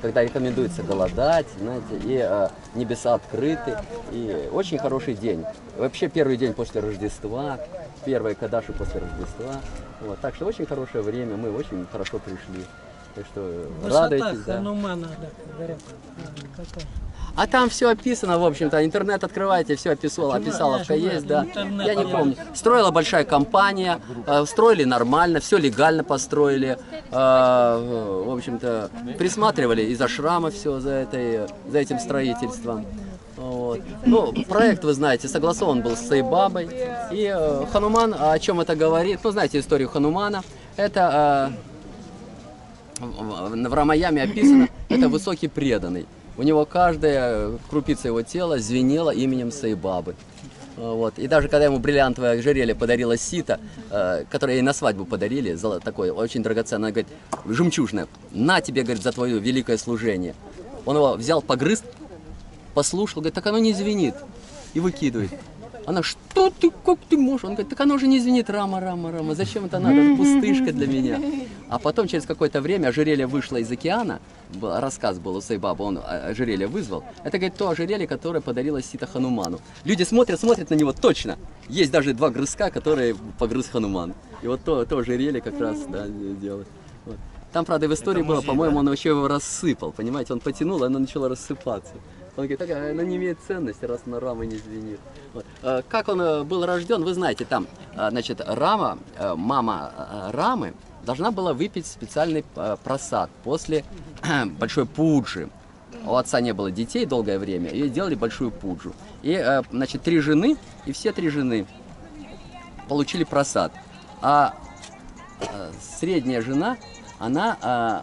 когда рекомендуется голодать, знаете, и э, небеса открыты, и очень хороший день. Вообще первый день после Рождества, первые кадаши после Рождества. Вот, так что очень хорошее время, мы очень хорошо пришли. Так что Высота радуйтесь, да. Ханумана, да, говорят. А там все описано, в общем-то, интернет открывайте, все описал, описаловка есть, да. Я не помню. Строила большая компания, э, строили нормально, все легально построили. э, В общем-то, присматривали и за шрамы все за, этой, за этим строительством. Вот. Ну, проект, вы знаете, согласован был с Сайбабой. И э, Хануман, о чем это говорит? Ну, знаете историю Ханумана. Это в Рамаяме описано, это высокий преданный. У него каждая крупица его тела звенела именем Сайбабы. Вот. И даже когда ему бриллиантовое ожерелье подарила Сита, э, которое ей на свадьбу подарили, такое очень драгоценное, она говорит, жемчужное, на тебе, говорит, за твое великое служение. Он его взял, погрыз, послушал, говорит, так оно не звенит. И выкидывает. Она, что ты, как ты можешь? Он говорит, так оно же не звенит, рама, рама, рама, зачем это надо, это пустышка для меня. А потом, через какое-то время, ожерелье вышло из океана, рассказ был у Сайбаба, он а, ожерелье вызвал. Это, говорит, то ожерелье, которое подарила Сита Хануману. Люди смотрят, смотрят на него, точно. Есть даже два грызка, которые погрыз Хануман. И вот то, то ожерелье как раз, да, делает. Вот. Там, правда, в истории было, по-моему, он вообще его рассыпал, понимаете, он потянул, и оно начало рассыпаться. Он говорит, так а, она не имеет ценности, раз на рамы не звенит. Вот. Э, Как он э, был рожден, вы знаете, там, э, значит, Рама, э, мама э, Рамы должна была выпить специальный просад после большой пуджи. У отца не было детей долгое время, и делали большую пуджу. И, значит, три жены, и все три жены получили просад. А средняя жена, она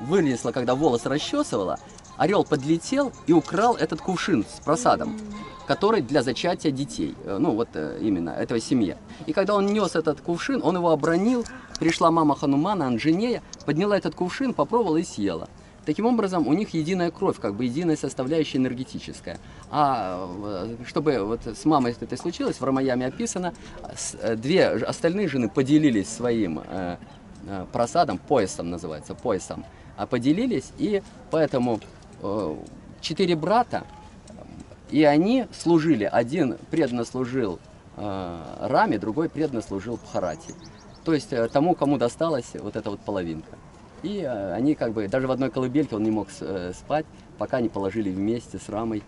вынесла, когда волосы расчесывала, орел подлетел и украл этот кувшин с просадом, который для зачатия детей, э, ну вот э, именно этого семьи. И когда он нес этот кувшин, он его обронил, пришла мама Ханумана, Анджинея, подняла этот кувшин, попробовала и съела. Таким образом, у них единая кровь, как бы единая составляющая энергетическая. А э, чтобы вот с мамой это случилось, в Рамаяме описано, две остальные жены поделились своим просадом, поясом называется, поясом, а поделились, и поэтому четыре брата, и они служили, один преданно служил э, Раме, другой преданно служил Бхарати. То есть э, тому, кому досталась вот эта вот половинка. И э, они как бы, даже в одной колыбельке он не мог э, спать, пока не положили вместе с Рамой.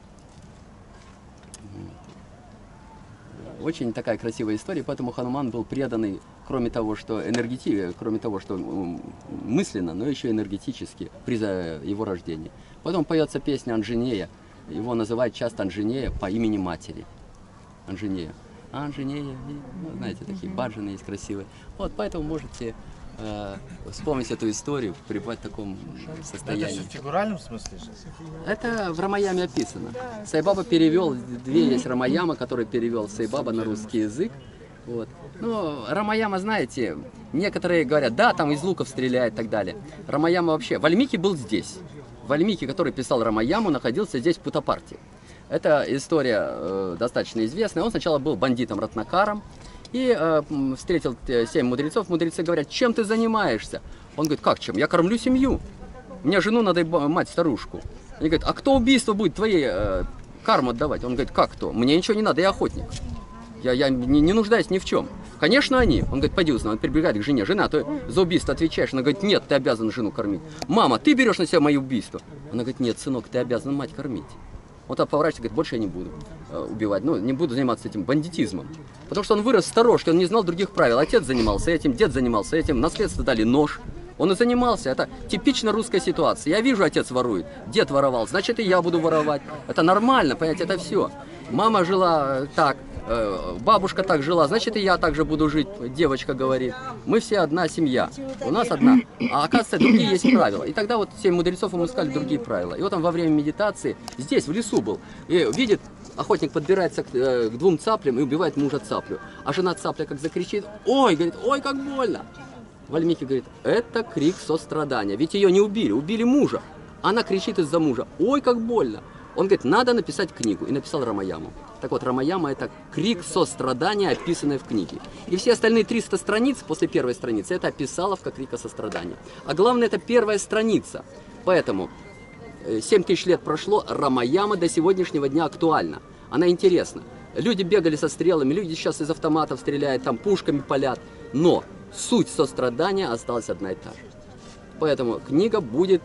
Очень такая красивая история, поэтому Хануман был преданный, кроме того, что энергети, кроме того, что мысленно, но еще энергетически при его рождении. Потом поется песня Анжинея, его называют часто Анжинея по имени матери. Анжинея. Анжинея, ну, знаете, такие баджаны есть красивые. Вот, поэтому можете э, вспомнить эту историю, пребывать в таком Это состоянии. все в фигуральном смысле же? Это в Рамаяме описано. Сайбаба перевел, две есть Рамаяма, который перевел Сайбаба на русский язык. Вот. Ну, Рамаяма, знаете, некоторые говорят, да, там из луков стреляет и так далее. Рамаяма вообще, Вальмики был здесь. Вальмики, который писал Рамаяму, находился здесь в Путапарте. Эта история э, достаточно известная. Он сначала был бандитом Ратнакаром и э, встретил э, семь мудрецов. Мудрецы говорят, чем ты занимаешься? Он говорит, как чем? Я кормлю семью. Мне жену надо мать старушку. Они говорят, а кто убийство будет твоей э, карму отдавать? Он говорит, как кто? Мне ничего не надо, я охотник. Я, я не, не нуждаюсь ни в чем. Конечно, они. Он говорит, пойди узнай. Он прибегает к жене. Жена, ты за убийство отвечаешь. Она говорит, нет, ты обязан жену кормить. Мама, ты берешь на себя мои убийства. Она говорит, нет, сынок, ты обязан мать кормить. Он так поворачивается, говорит, больше я не буду э, убивать, ну, не буду заниматься этим бандитизмом. Потому что он вырос в сторожке, он не знал других правил. Отец занимался этим, дед занимался этим, наследство дали нож. Он и занимался. Это типично русская ситуация. Я вижу, отец ворует, дед воровал, значит и я буду воровать. Это нормально, понимаете, это все. Мама жила э, так, э, бабушка так жила, значит и я так же буду жить, девочка говорит. Мы все одна семья, у нас одна. А оказывается, другие есть правила. И тогда вот семь мудрецов ему сказали другие правила. И вот он во время медитации здесь, в лесу был, и видит, охотник подбирается к, э, к двум цаплям и убивает мужа цаплю. А жена цапля как закричит, ой, говорит, ой, как больно. Вальмики говорит, это крик сострадания. Ведь ее не убили, убили мужа. Она кричит из-за мужа, ой, как больно. Он говорит, надо написать книгу. И написал Рамаяму. Так вот, Рамаяма это крик сострадания, описанный в книге. И все остальные 300 страниц после первой страницы это описаловка крика сострадания. А главное, это первая страница. Поэтому 7 тысяч лет прошло, Рамаяма до сегодняшнего дня актуальна. Она интересна. Люди бегали со стрелами, люди сейчас из автоматов стреляют, там пушками палят. Но суть сострадания осталась одна и та же. Поэтому книга будет,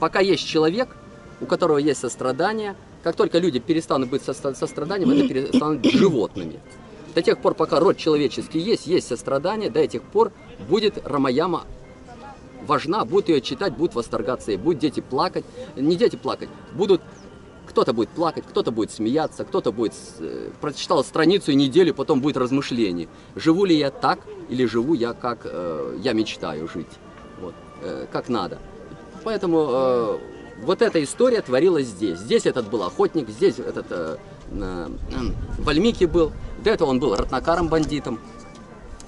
пока есть человек, у которого есть сострадание, как только люди перестанут быть со состраданием, это перестанут быть животными. До тех пор, пока род человеческий есть, есть сострадание, до этих пор будет Рамаяма важна, будут ее читать, будут восторгаться, и будут дети плакать, не дети плакать, будут кто-то будет плакать, кто-то будет смеяться, кто-то будет э, прочитал страницу и неделю, потом будет размышление. Живу ли я так или живу я как э, я мечтаю жить, вот, э, как надо. Поэтому э, вот эта история творилась здесь. Здесь этот был охотник, здесь этот э, э, Вальмики был, до этого он был ратнакаром-бандитом.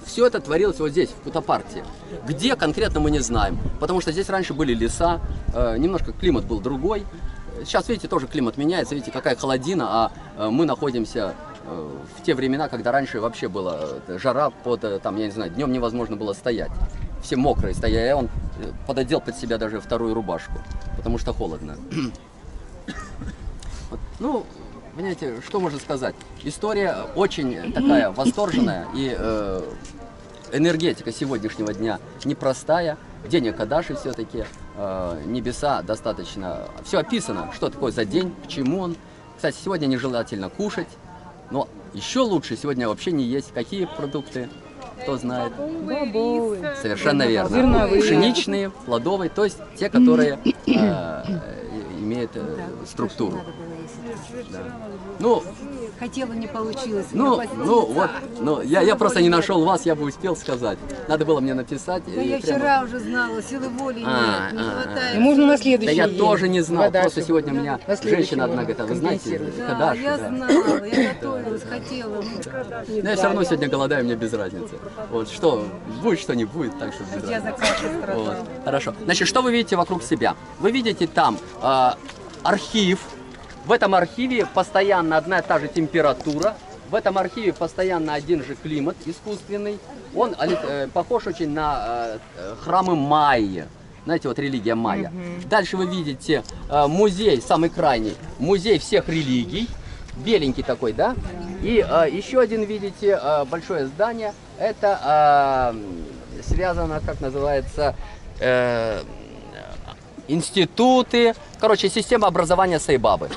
Все это творилось вот здесь, в Путапарте. Где конкретно мы не знаем, потому что здесь раньше были леса, э, немножко климат был другой. Сейчас, видите, тоже климат меняется, видите, какая холодина, а э, мы находимся э, в те времена, когда раньше вообще была э, жара под, там, я не знаю, днем невозможно было стоять. Все мокрые стояли, он э, пододел под себя даже вторую рубашку, потому что холодно. Вот, Ну, понимаете, что можно сказать? История очень такая восторженная и э, энергетика сегодняшнего дня непростая. День Акадаши все-таки, э, небеса достаточно... Все описано, что такое за день, к чему он. Кстати, сегодня нежелательно кушать, но еще лучше сегодня вообще не есть. Какие продукты? Кто знает? Бобовые. Совершенно верно. Зерновые. Пшеничные, плодовые, то есть те, которые э, имеют э, структуру. Да. Ну, хотела, не получилось. ну, ну вот, ну, я, я просто не нашел вас, я бы успел сказать. Надо было мне написать. Да я прямо- вчера уже знала, силы воли А, нет, не а, хватает. И можно на Да следующий я день. тоже не знал, Вода просто сегодня у меня женщина одна говорит, а вы знаете. Да, Кадаш, я да. знала, я готовилась, хотела. ну, Но я все равно сегодня голодаю, мне без разницы. Вот что, будет, что не будет, так что без Я разницы. Вот. Хорошо. Значит, что вы видите вокруг себя? Вы видите там э, архив. В этом архиве постоянно одна и та же температура. В этом архиве постоянно один же климат искусственный. Он оли- э, похож очень на э, э, храмы майя. Знаете, вот религия майя. Дальше вы видите э, музей, самый крайний, музей всех религий. Беленький такой, да? И э, еще один, видите, э, большое здание. Это э, связано, как называется, э, институты, короче, система образования Сайбабы.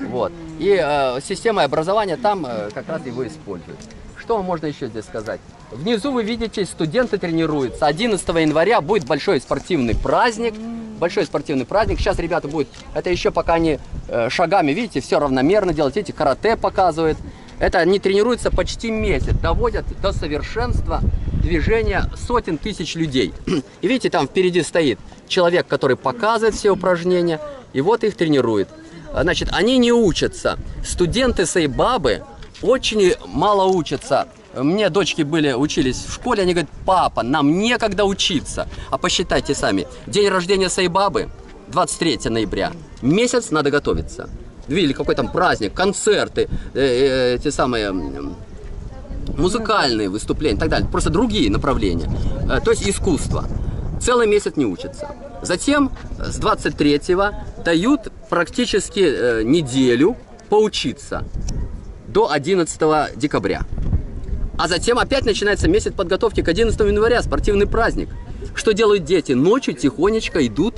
Вот. И э, система образования там э, как раз его используют. Что можно еще здесь сказать? Внизу вы видите, студенты тренируются. 11 января будет большой спортивный праздник. Большой спортивный праздник. Сейчас ребята будут, это еще пока они э, шагами, видите, все равномерно делать. Видите, карате показывает. Это они тренируются почти месяц, доводят до совершенства движения сотен тысяч людей. И видите, там впереди стоит человек, который показывает все упражнения, и вот их тренирует. Значит, они не учатся. Студенты Сайбабы очень мало учатся. Мне дочки были, учились в школе, они говорят, папа, нам некогда учиться. А посчитайте сами, день рождения Сайбабы 23 ноября, месяц надо готовиться. Видели, какой там праздник, концерты, э, э, эти самые музыкальные выступления и так далее. Просто другие направления. Э, То есть искусство. Целый месяц не учатся. Затем с 23-го дают практически э, неделю поучиться до 11 декабря. А затем опять начинается месяц подготовки к 11 января, спортивный праздник. Что делают дети? Ночью тихонечко идут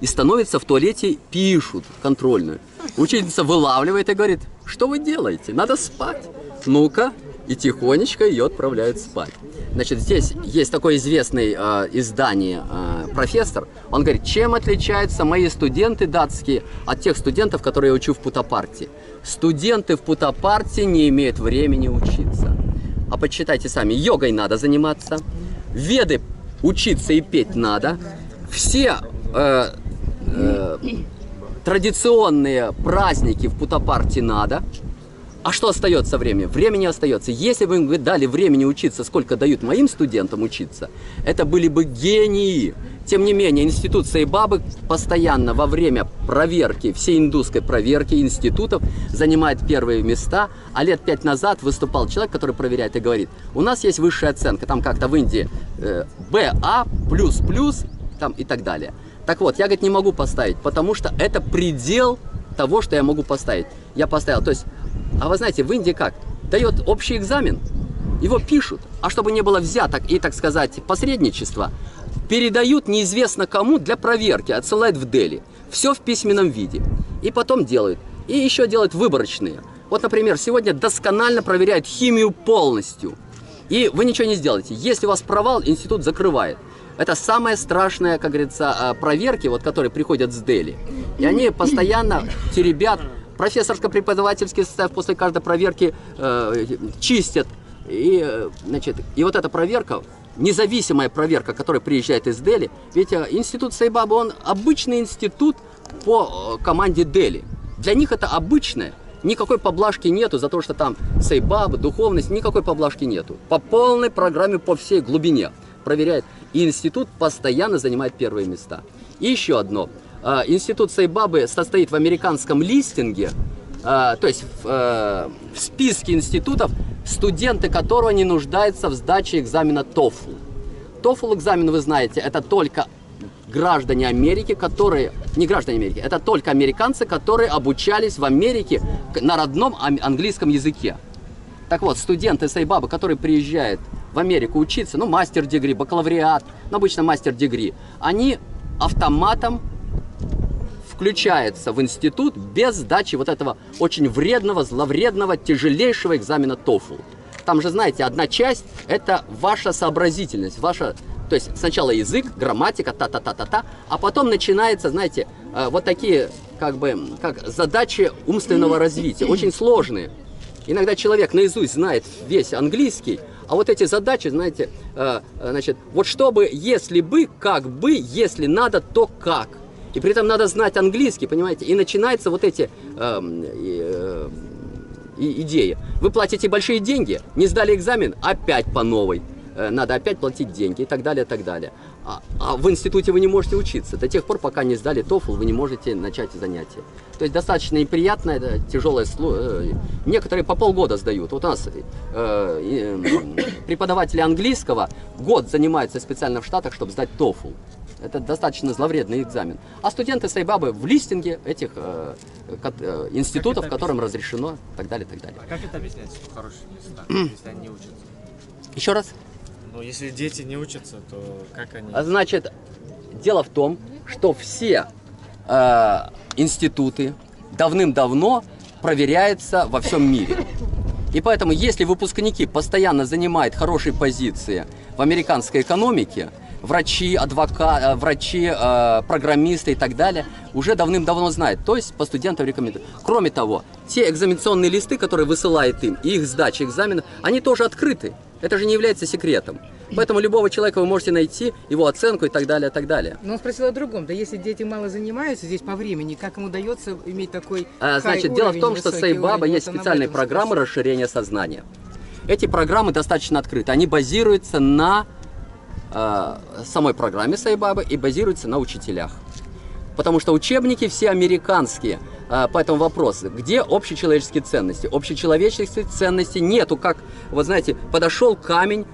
и становятся в туалете, пишут контрольную. Учительница вылавливает и говорит, что вы делаете? Надо спать. Ну-ка, и тихонечко ее отправляют спать. Значит, здесь есть такое известное э, издание э, «Профессор». Он говорит, чем отличаются мои студенты датские от тех студентов, которые я учу в Путапарте. Студенты в Путапарте не имеют времени учиться. А почитайте сами, йогой надо заниматься, веды учиться и петь надо, все э, э, традиционные праздники в Путапарте надо. А что остается время? Времени остается. Если бы им дали времени учиться, сколько дают моим студентам учиться, это были бы гении. Тем не менее, институт Сайбабы постоянно во время проверки, всей индусской проверки институтов занимает первые места. А лет пять назад выступал человек, который проверяет и говорит, у нас есть высшая оценка, там как-то в Индии э, плюс, там и так далее. Так вот, я, говорит, не могу поставить, потому что это предел того, что я могу поставить. Я поставил, то есть, а вы знаете, в Индии как? Дает общий экзамен, его пишут, а чтобы не было взяток и, так сказать, посредничества, передают неизвестно кому для проверки, отсылают в Дели. Все в письменном виде. И потом делают. И еще делают выборочные. Вот, например, сегодня досконально проверяют химию полностью. И вы ничего не сделаете. Если у вас провал, институт закрывает. Это самая страшная, как говорится, а, проверки, вот, которые приходят с Дели. И они постоянно теребят профессорско-преподавательский состав после каждой проверки э, чистят. И, э, значит, и вот эта проверка, независимая проверка, которая приезжает из Дели, ведь э, институт Сайбаба, он обычный институт по э, команде Дели. Для них это обычное. Никакой поблажки нету за то, что там Сайбаба, духовность, никакой поблажки нету. По полной программе, по всей глубине проверяет. Институт постоянно занимает первые места. И еще одно. А, Институт Сайбабы состоит в американском листинге, а, то есть в, э, в списке институтов, студенты которого не нуждаются в сдаче экзамена TOEFL. TOEFL экзамен, вы знаете, это только граждане Америки, которые... Не граждане Америки, это только американцы, которые обучались в Америке на родном английском языке. Так вот, студенты Сайбабы, которые приезжают в Америку учиться, ну, мастер-дегри, бакалавриат, ну, обычно мастер-дегри, они автоматом включаются в институт без сдачи вот этого очень вредного, зловредного, тяжелейшего экзамена TOEFL. Там же, знаете, одна часть – это ваша сообразительность, ваша... То есть сначала язык, грамматика, та-та-та-та-та, а потом начинается, знаете, э, вот такие, как бы, как задачи умственного развития, очень сложные. Иногда человек наизусть знает весь английский, а вот эти задачи, знаете, э, э, значит, вот чтобы, если бы, как бы, если надо, то как. И при этом надо знать английский, понимаете? И начинаются вот эти э, и- идеи. Вы платите большие деньги, не сдали экзамен, опять по новой. Э, Надо опять платить деньги и так далее, и так далее. А, а в институте вы не можете учиться. До тех пор, пока не сдали TOEFL, вы не можете начать занятия. То есть достаточно неприятное, тяжелое слово. Некоторые по полгода сдают. Вот у нас э, м, преподаватели английского год занимаются специально в Штатах, чтобы сдать TOEFL. Это достаточно зловредный экзамен. А студенты Сайбабы в листинге этих э, э, институтов, это которым разрешено, и так далее, и так далее. А как это объяснять, что хорошие места, если они не учатся? Еще раз. Ну, если дети не учатся, то как они... А Значит, дело в том, что все э, институты давным-давно проверяются во всем мире. И поэтому, если выпускники постоянно занимают хорошие позиции в американской экономике, врачи, адвокаты, врачи, э, программисты и так далее, уже давным-давно знают. То есть по студентам рекомендуют. Кроме того, те экзаменационные листы, которые высылает им, и их сдача экзаменов, они тоже открыты. Это же не является секретом. Поэтому любого человека вы можете найти, его оценку и так далее, и так далее. Но он спросил о другом. Да если дети мало занимаются здесь по времени, как им удается иметь такой А, Значит, дело в том, что уровень? есть Вот специальные программы спрашивает. расширения сознания. Эти программы достаточно открыты. Они базируются на э, самой программе Сайбабы и базируются на учителях. Потому что учебники все американские. А, Поэтому вопрос, где общечеловеческие ценности? Общечеловеческих ценностей нету, как, вот знаете, подошел камень,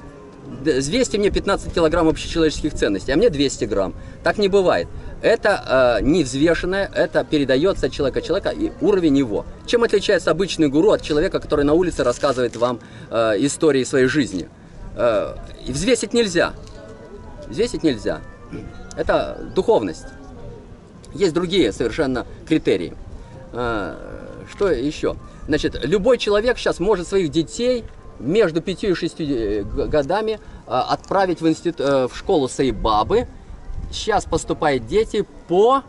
взвесьте мне 15 килограмм общечеловеческих ценностей, а мне 200 грамм. Так не бывает. Это э, не взвешенное, это передается от человека человека и уровень его. Чем отличается обычный гуру от человека, который на улице рассказывает вам э, истории своей жизни? Э, взвесить нельзя. Взвесить нельзя. Это духовность. Есть другие совершенно критерии. А, Что еще? Значит, любой человек сейчас может своих детей между 5 и 6 э, годами а, отправить в, институт, э, в школу Сайбабы. Сейчас поступают дети по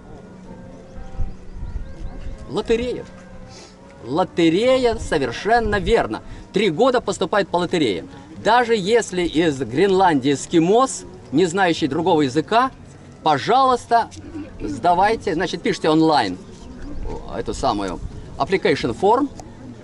лотерее. Лотерея совершенно верно. Три года поступает по лотерее. Даже если из Гренландии эскимос, не знающий другого языка, пожалуйста, сдавайте, значит, пишите онлайн эту самую application form,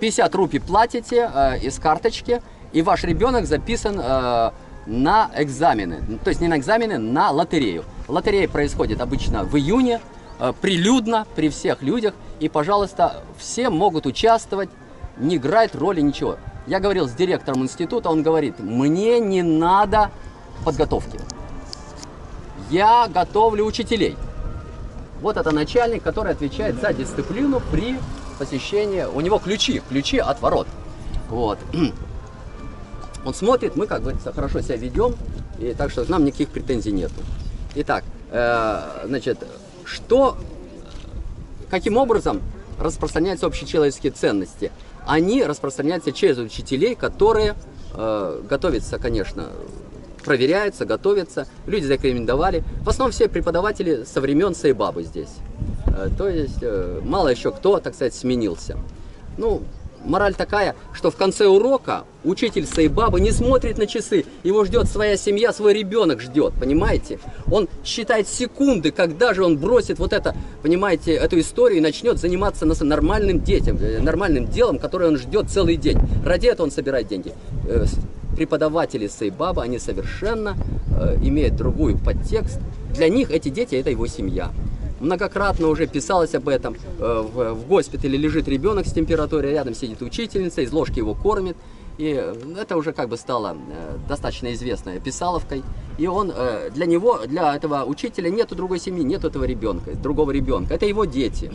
50 рупий платите э, из карточки, и ваш ребенок записан э, на экзамены. То есть не на экзамены, на лотерею. Лотерея происходит обычно в июне, э, прилюдно, при всех людях. И, пожалуйста, все могут участвовать, не играет роли ничего. Я говорил с директором института, он говорит, мне не надо подготовки. Я готовлю учителей. Вот это начальник, который отвечает за дисциплину при посещении. У него ключи, ключи от ворот. Вот. Он смотрит, мы как бы хорошо себя ведем, и так что нам никаких претензий нету. Итак, э, значит, что, каким образом распространяются общечеловеческие ценности? Они распространяются через учителей, которые э, готовятся, конечно, проверяются, готовятся, люди зарекомендовали. В основном все преподаватели со времен Сайбабы здесь. Э, То есть э, мало еще кто, так сказать, сменился. Ну, мораль такая, что в конце урока учитель Сайбабы не смотрит на часы, его ждет своя семья, свой ребенок ждет, понимаете? Он считает секунды, когда же он бросит вот это, понимаете, эту историю и начнет заниматься нормальным детям, э, нормальным делом, которое он ждет целый день. Ради этого он собирает деньги. Преподаватели Сайбаба, они совершенно э, имеют другой подтекст. Для них эти дети – это его семья. Многократно уже писалось об этом. Э, В, в госпитале лежит ребенок с температурой, рядом сидит учительница, из ложки его кормит. И э, это уже как бы стало э, достаточно известной писаловкой. И он, для него, для этого учителя нету другой семьи, нету этого ребенка, другого ребенка. Это его дети.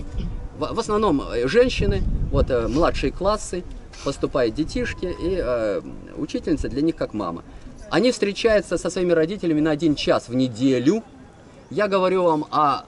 В, основном женщины, вот младшие классы, поступают детишки, и э, учительница для них как мама. Они встречаются со своими родителями на один час в неделю. Я говорю вам о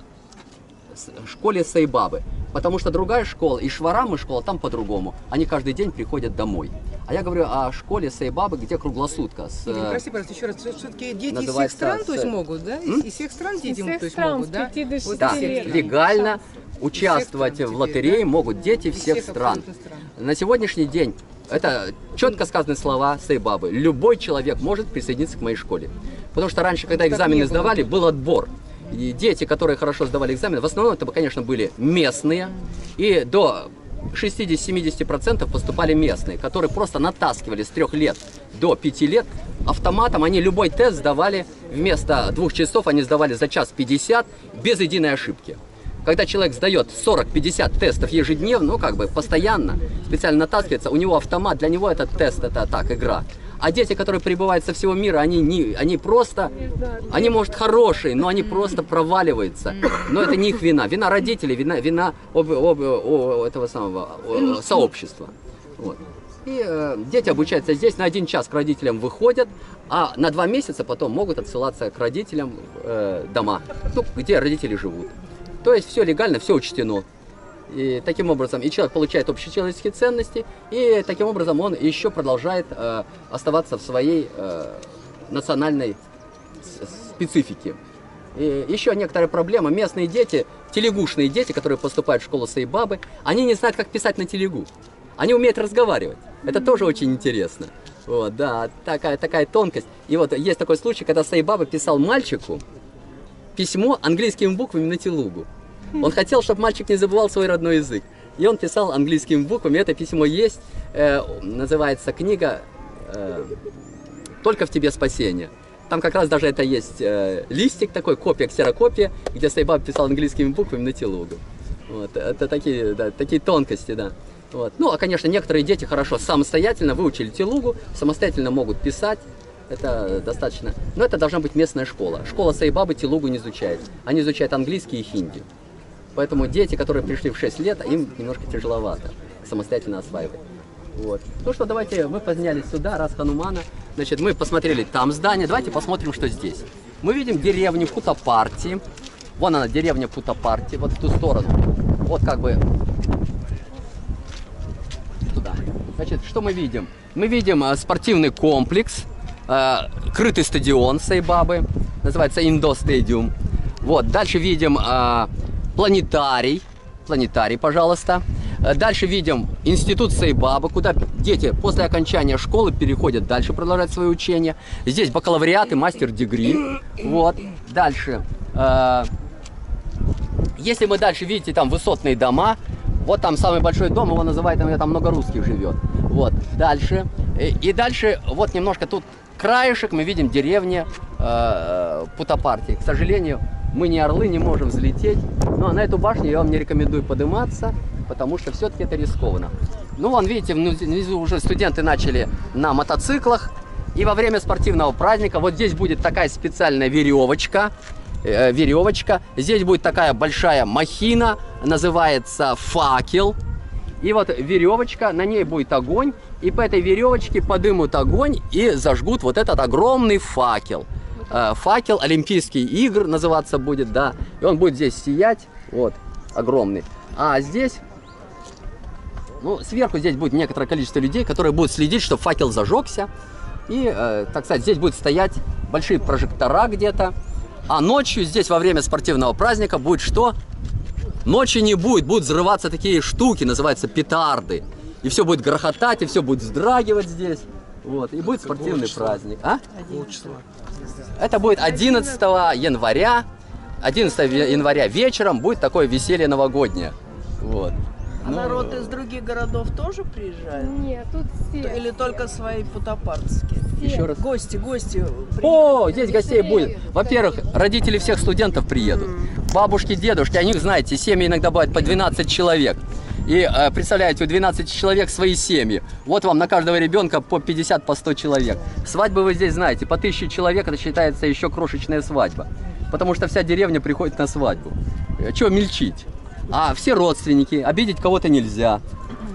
школе Сайбабы. Потому что другая школа, и Шварам, и школа там по-другому. Они каждый день приходят домой. А я говорю о школе Сайбабы, где круглосутка. С, Игорь, э, прости, пожалуйста, еще раз. Все-таки дети из всех стран, то есть с- могут, да? М? Из, всех стран дети, всех то есть стран, могут, с да? 5 до Вот 6 да, из всех лет. стран. легально стран участвовать теперь, в лотерее да? могут дети Из всех всех стран. стран. На сегодняшний день это четко сказаны слова Сайбабы. Любой человек может присоединиться к моей школе. Потому что раньше, когда Так экзамены сдавали, был отбор. И дети, которые хорошо сдавали экзамены, в основном это, конечно, были местные. И до 60-70% поступали местные, которые просто натаскивали с трех лет до пяти лет. Автоматом они любой тест сдавали вместо двух часов, они сдавали за час 50 без единой ошибки. Когда человек сдает 40-50 тестов ежедневно, ну как бы постоянно, специально натаскивается, у него автомат, для него этот тест это так, игра. А дети, которые прибывают со всего мира, они, не, они просто, они, может, хорошие, но они просто проваливаются. Но это не их вина. Вина родителей, вина, вина об- об- о- этого самого о- сообщества. Вот. И э, дети обучаются здесь, на один час к родителям выходят, а на два месяца потом могут отсылаться к родителям э, дома, ну, где родители живут. То есть все легально, все учтено. И таким образом и человек получает общечеловеческие ценности, и таким образом он еще продолжает э, оставаться в своей э, национальной специфике. И еще некоторая проблема. Местные дети, телегушные дети, которые поступают в школу Сайбабы, они не знают, как писать на телегу. Они умеют разговаривать. Это тоже очень интересно. Вот, да, такая, такая тонкость. И вот есть такой случай, когда Сайбаба писал мальчику письмо английскими буквами на телугу. Он хотел, чтобы мальчик не забывал свой родной язык. И он писал английскими буквами. Это письмо есть. Э, называется книга э, «Только в тебе спасение». Там как раз даже это есть э, листик такой, копия, ксерокопия, где Сайбаб писал английскими буквами на телугу. Вот, это такие, да, такие тонкости, да. Вот. Ну, а, конечно, некоторые дети хорошо самостоятельно выучили телугу, самостоятельно могут писать. Это достаточно. Но это должна быть местная школа. Школа Сайбабы телугу не изучает. Они изучают английский и хинди. Поэтому дети, которые пришли в 6 лет, им немножко тяжеловато самостоятельно осваивать. Вот. Ну что, давайте мы поднялись сюда, раз Ханумана. Значит, мы посмотрели там здание. Давайте посмотрим, что здесь. Мы видим деревню Путапарти. Вон она, деревня Путапарти, вот в ту сторону. Вот как бы туда. Значит, что мы видим? Мы видим э, спортивный комплекс, э, крытый стадион Сайбабы, называется Индо Стадиум. Вот, дальше видим э, планетарий, планетарий, пожалуйста. Э, Дальше видим институт Сайбабы, куда дети после окончания школы переходят дальше продолжать свое учение. Здесь бакалавриат и мастер-дегри. Вот. Дальше. э, если мы дальше видите там высотные дома, вот там самый большой дом, его называют, там, там много русских живет. Вот, дальше. И, и дальше, вот немножко тут краешек, мы видим деревня э, Путапарти. К сожалению, мы не орлы, не можем взлететь. Но на эту башню я вам не рекомендую подниматься, потому что все-таки это рискованно. Ну, вон, видите, внизу уже студенты начали на мотоциклах. И во время спортивного праздника вот здесь будет такая специальная веревочка. э, веревочка. Здесь будет такая большая махина, называется факел. И вот веревочка, на ней будет огонь, и по этой веревочке подымут огонь и зажгут вот этот огромный факел. Э, Факел Олимпийские игр называться будет, да. И он будет здесь сиять, вот, огромный. А здесь, ну, сверху здесь будет некоторое количество людей, которые будут следить, чтобы факел зажегся. И, э, так сказать, здесь будут стоять большие прожектора где-то. А ночью здесь во время спортивного праздника будет что? Ночи не будет, будут взрываться такие штуки, называются петарды. И все будет грохотать, и все будет вздрагивать здесь. Вот, и будет спортивный праздник. А? Это будет 11 января. 11 ве- января вечером будет такое веселье новогоднее. Вот. А народ из других городов тоже приезжает? Нет, тут все. Или только свои путапартские? Еще раз. Гости, гости. О, здесь гостей будет. Во-первых, родители всех студентов приедут. Бабушки, дедушки, о них знаете, семьи иногда бывают по 12 человек. И э, представляете, у 12 человек свои семьи. Вот вам на каждого ребенка по 50, по 100 человек. Свадьбы вы здесь знаете, по 1000 человек это считается еще крошечная свадьба. Потому что вся деревня приходит на свадьбу. Чего мельчить? А все родственники, обидеть кого-то нельзя.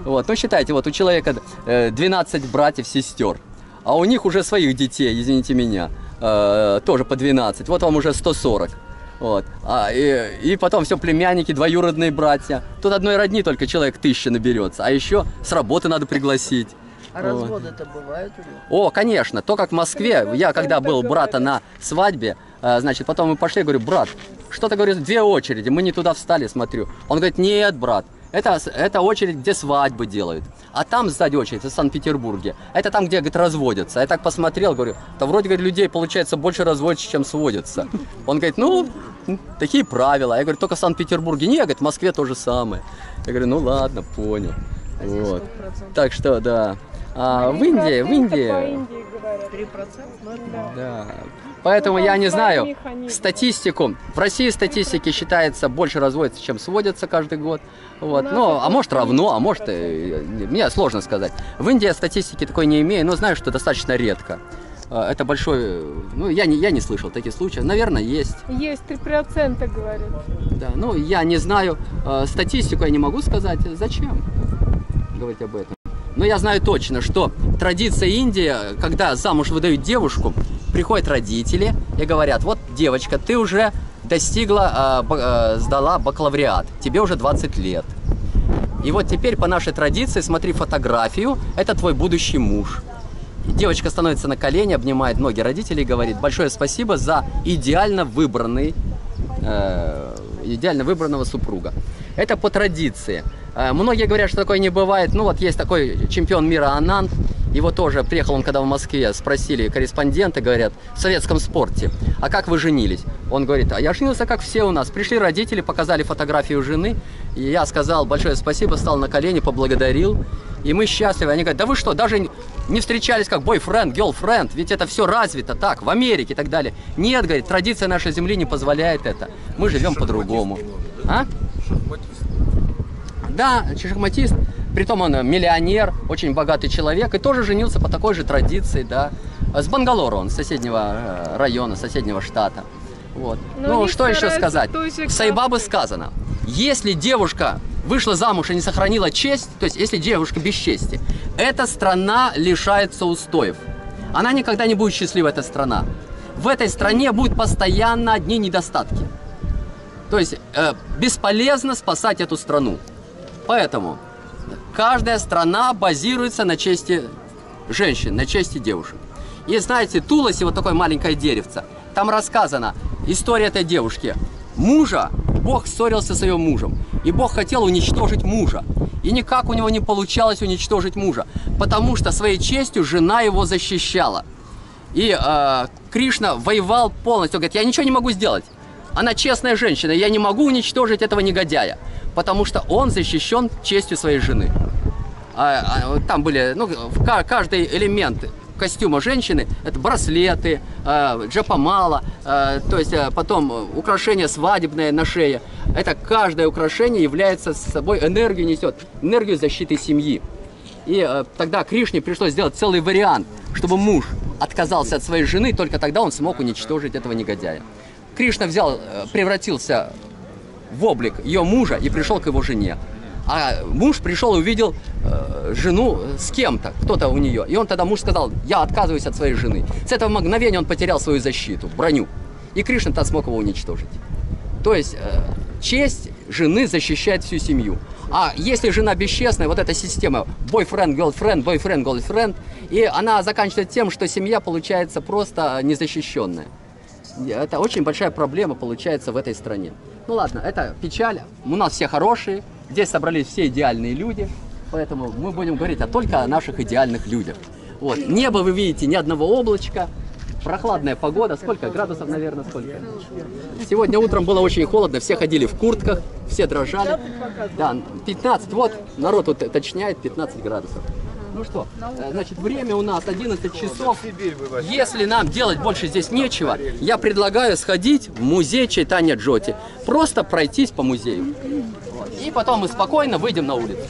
Вот, ну считайте, вот у человека э, 12 братьев, сестер, а у них уже своих детей, извините меня, э, тоже по 12. Вот вам уже 140. Вот. А, и, и потом все племянники, двоюродные братья. Тут одной родни только человек тысяча наберется. А еще с работы надо пригласить. А Вот. разводы-то бывают у них? О, конечно, то как в Москве, я когда был брата на свадьбе, э, значит, потом мы пошли, говорю, брат, что-то, говорю, две очереди, мы не туда встали, смотрю. Он говорит, нет, брат, это, это очередь, где свадьбы делают. А там сзади очередь, в Санкт-Петербурге. Это там, где, говорит, разводятся. Я так посмотрел, говорю, да вроде, говорит, людей, получается, больше разводится, чем сводится. Он говорит, ну, такие правила. Я говорю, только в Санкт-Петербурге. Не, говорит, в Москве то же самое. Я говорю, ну ладно, понял. Вот. Так что, да. А в Индии, в Индии, Индии говорят. Три процента? Ну, это мало. да. Поэтому я не знаю они- статистику. В России статистики считается больше разводится, чем сводятся каждый год. Вот. Ну, это а может равно, а может, 30%. э, мне сложно сказать. В Индии я статистики такой не имею, но знаю, что достаточно редко. Э, Это большой, ну, я не, я не слышал таких случаев. Наверное, есть. Есть 3% говорят. Да, ну, я не знаю, э, статистику я не могу сказать. Зачем говорить об этом? Но я знаю точно, что традиция Индии, когда замуж выдают девушку, приходят родители и говорят, вот, девочка, ты уже достигла, ба- э, сдала бакалавриат, тебе уже 20 лет. И вот теперь по нашей традиции, смотри фотографию, это твой будущий муж. Девочка становится на колени, обнимает ноги родителей и говорит, большое спасибо за идеально выбранный э, идеально выбранного супруга. Это по традиции. Э, Многие говорят, что такое не бывает. Ну вот есть такой чемпион мира Ананд. Его тоже приехал он когда в Москве, спросили корреспонденты, говорят, в советском спорте, а как вы женились? Он говорит, а я женился как все у нас. Пришли родители, показали фотографию жены, и я сказал большое спасибо, стал на колени, поблагодарил, и мы счастливы. Они говорят, да вы что, даже не встречались как бойфренд, girlfriend, ведь это все развито так, в Америке и так далее. Нет, говорит, традиция нашей земли не позволяет это. Мы живем по-другому. А? Да, шахматист, притом он миллионер, очень богатый человек, и тоже женился по такой же традиции, да. С Бангалора он, с соседнего э, района, соседнего штата. Вот. Но ну, они что еще сказать? Сайбабы сказано, если девушка вышла замуж и не сохранила честь, то есть если девушка без чести, эта страна лишается устоев. Она никогда не будет счастлива, эта страна. В этой стране будут постоянно одни недостатки. То есть э, бесполезно спасать эту страну. Поэтому каждая страна базируется на чести женщин, на чести девушек. И знаете, Туласи, вот такое маленькое деревце, там рассказана история этой девушки. Мужа, Бог ссорился со своим мужем, и Бог хотел уничтожить мужа. И никак у него не получалось уничтожить мужа, потому что своей честью жена его защищала. И э, Кришна воевал полностью. Он говорит, я ничего не могу сделать. Она честная женщина, я не могу уничтожить этого негодяя, потому что он защищен честью своей жены. А, а, там были, ну, в ка- каждый элемент костюма женщины это браслеты, э, джапамала, э, то есть э, потом украшение свадебное на шее. Это каждое украшение является собой энергию несет, энергию защиты семьи. И э, тогда Кришне пришлось сделать целый вариант, чтобы муж отказался от своей жены, только тогда он смог уничтожить этого негодяя. Кришна взял, превратился в облик ее мужа и пришел к его жене. А муж пришел и увидел э, жену с кем-то, кто-то у нее. И он тогда муж сказал, я отказываюсь от своей жены. С этого мгновения он потерял свою защиту, броню. И Кришна тогда смог его уничтожить. То есть э, честь жены защищает всю семью. А если жена бесчестная, вот эта система бойфренд, girlfriend, бойфренд, girlfriend, и она заканчивается тем, что семья получается просто незащищенная. Это очень большая проблема получается в этой стране. Ну ладно, это печаль. У нас все хорошие, здесь собрались все идеальные люди, поэтому мы будем говорить а только о наших идеальных людях. Вот. Небо вы видите, ни одного облачка, прохладная погода. Сколько градусов, наверное, сколько? Сегодня утром было очень холодно, все ходили в куртках, все дрожали. Да, 15, вот, народ уточняет, 15 градусов. Ну что, э, значит, время у нас 11 часов. Если нам делать больше здесь нечего, я предлагаю сходить в музей Чайтанья Джоти. Просто пройтись по музею. И потом мы спокойно выйдем на улицу.